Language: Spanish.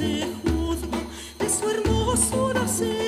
se juzga, de su hermosura se